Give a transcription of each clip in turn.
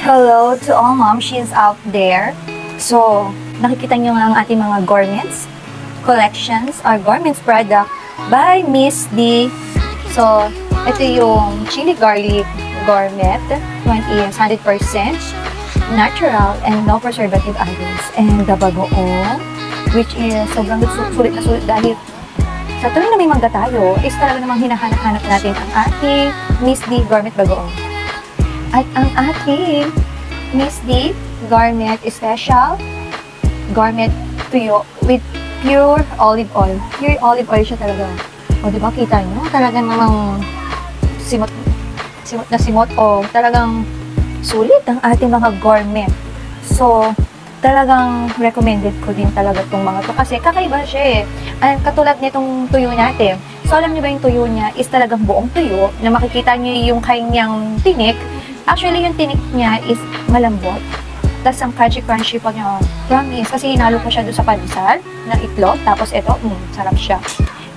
Hello to all momshies out there. So, nakikita nyo nga ang ating mga garments, collections, or garments product by Miss D. So, ito yung chili garlic 20 100% natural and no preservative additives. And the bagoong, which is sobrang su- sulit na sulit dahil sa tuwing na may mangga tayo, is talaga namang hinahanap-hanap natin ang ating Miss D garment bagoong. At ang ating Miss D Garment Special Garment Tuyo with pure olive oil. Pure olive oil siya talaga. O, di ba? Kita nyo? Talaga namang simot, simot na simot o talagang sulit ang ating mga garment. So, talagang recommended ko din talaga itong mga to kasi kakaiba siya eh. And katulad nitong tuyo natin. So, alam niyo ba yung tuyo niya is talagang buong tuyo na makikita niyo yung kanyang tinik Actually, yung tinik niya is malambot. Tapos ang crunchy-crunchy pa niya. Promise. Kasi hinalo ko siya doon sa pandesal na itlog. Tapos ito, mm, sarap siya.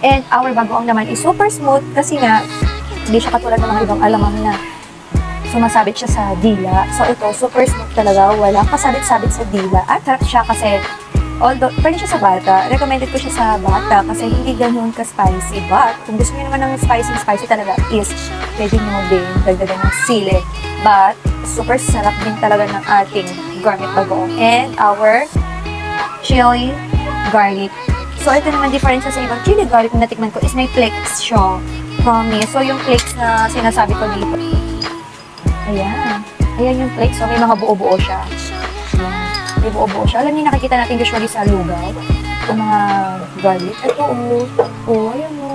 And our bagoong naman is super smooth kasi nga, hindi siya katulad ng mga ibang alamang na sumasabit siya sa dila. So ito, super smooth talaga. Walang pasabit-sabit sa dila. At sarap siya kasi although, pwede siya sa bata. Recommended ko siya sa bata kasi hindi ganun ka-spicy. But, kung gusto niyo naman ng spicy-spicy talaga is, pwede niyo din dagdagan ng sili. But, super sarap din talaga ng ating garlic bagoong. And our chili garlic. So, ito naman difference sa ibang chili garlic na natikman ko is may flakes siya. Promise. So, yung flakes na sinasabi ko dito. Ayan. Ayan yung flakes. So, may mga buo-buo siya. May buo-buo siya. Alam niyo, nakikita natin usually sa lugaw. Itong mga garlic. Ito, oh. Oh, ayan, oh.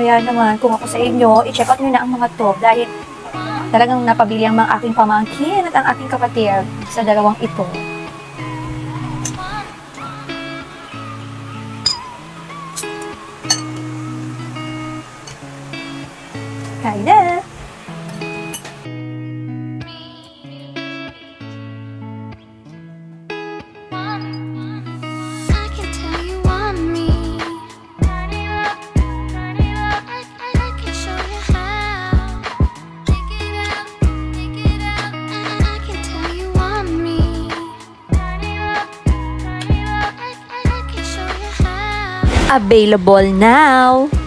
Kaya naman, kung ako sa inyo, i-check out nyo na ang mga to dahil talagang napabili ang mga aking pamangkin at ang aking kapatid sa dalawang ito. Kain na! Available now!